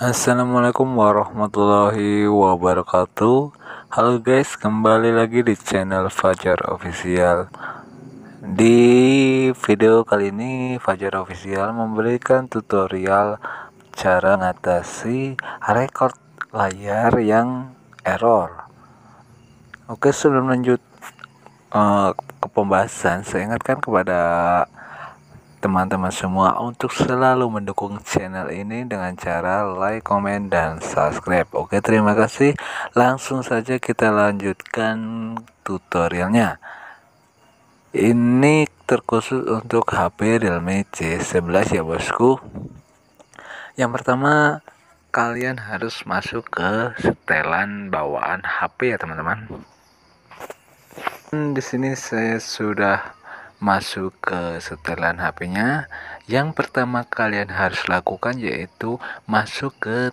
Assalamualaikum warahmatullahi wabarakatuh. Halo guys, kembali lagi di channel Fajar Official. Di video kali ini Fajar Official memberikan tutorial cara mengatasi record layar yang error. Oke sebelum lanjut uh, ke pembahasan saya ingatkan kepada teman-teman semua untuk selalu mendukung channel ini dengan cara like, comment, dan subscribe. Oke, terima kasih. Langsung saja kita lanjutkan tutorialnya. Ini terkhusus untuk HP Realme C11 ya bosku. Yang pertama, kalian harus masuk ke setelan bawaan HP ya teman-teman. Di sini saya sudah masuk ke setelan HP-nya, yang pertama kalian harus lakukan yaitu masuk ke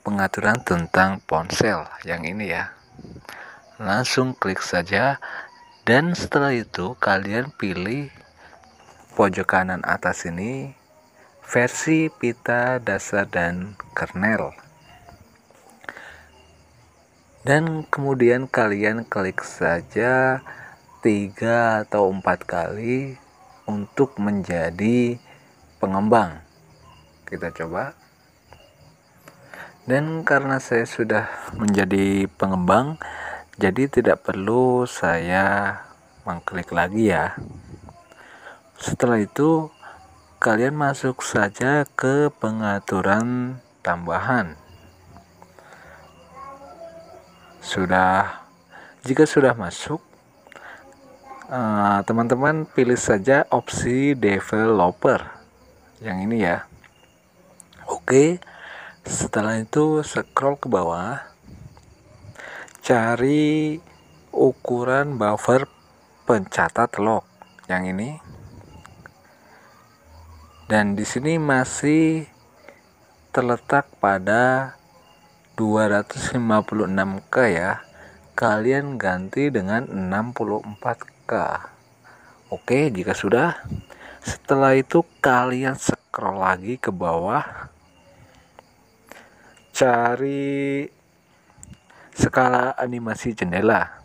pengaturan tentang ponsel yang ini ya. Langsung klik saja dan setelah itu kalian pilih pojok kanan atas ini versi pita dasar dan kernel. Dan kemudian kalian klik saja tiga atau empat kali untuk menjadi pengembang. Kita coba. Dan karena saya sudah menjadi pengembang jadi tidak perlu saya mengklik lagi ya. Setelah itu kalian masuk saja ke pengaturan tambahan. Sudah. Jika sudah masuk teman-teman uh, pilih saja opsi developer yang ini ya. Oke setelah itu scroll ke bawah. Cari ukuran buffer pencatat log yang ini. Dan di sini masih terletak pada 256k ya kalian ganti dengan 64k Oke, jika sudah, setelah itu kalian scroll lagi ke bawah, cari skala animasi jendela.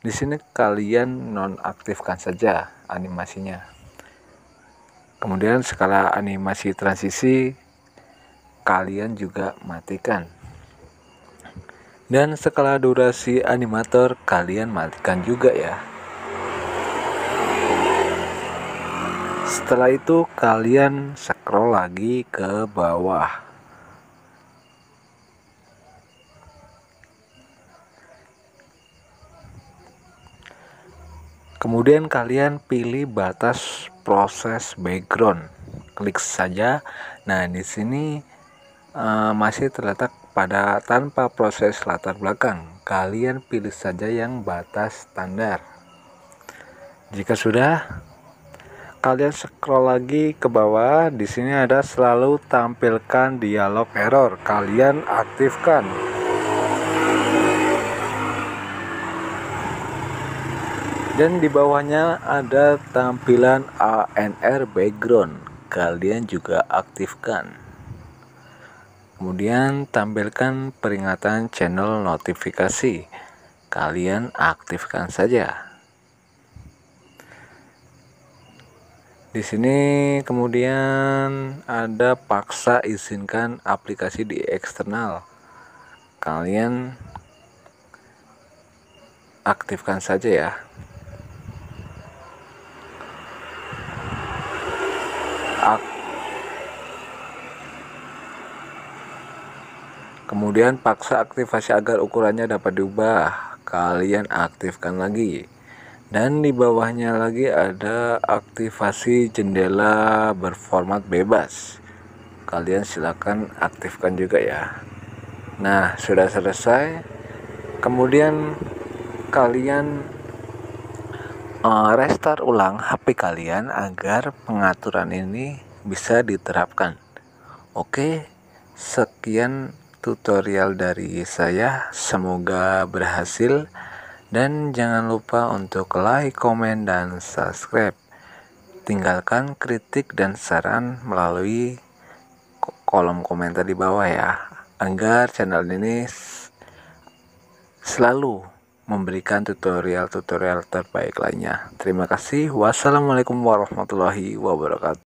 Di sini kalian nonaktifkan saja animasinya. Kemudian skala animasi transisi kalian juga matikan. Dan skala durasi animator kalian matikan juga ya. Setelah itu kalian scroll lagi ke bawah. Kemudian kalian pilih batas proses background. Klik saja. Nah, di sini uh, masih terletak pada tanpa proses latar belakang. Kalian pilih saja yang batas standar. Jika sudah, kalian scroll lagi ke bawah di sini ada selalu tampilkan dialog error kalian aktifkan dan di bawahnya ada tampilan ANR background kalian juga aktifkan kemudian tampilkan peringatan channel notifikasi kalian aktifkan saja Di sini kemudian ada paksa izinkan aplikasi di eksternal. Kalian aktifkan saja ya. Ak Kemudian paksa aktivasi agar ukurannya dapat diubah. Kalian aktifkan lagi. Dan di bawahnya lagi ada aktivasi jendela berformat bebas. Kalian silakan aktifkan juga ya. Nah sudah selesai. Kemudian kalian uh, restart ulang HP kalian agar pengaturan ini bisa diterapkan. Oke sekian tutorial dari saya semoga berhasil dan jangan lupa untuk like, komen, dan subscribe. Tinggalkan kritik dan saran melalui kolom komentar di bawah ya agar channel ini selalu memberikan tutorial-tutorial terbaik lainnya. Terima kasih. Wassalamualaikum warahmatullahi wabarakatuh.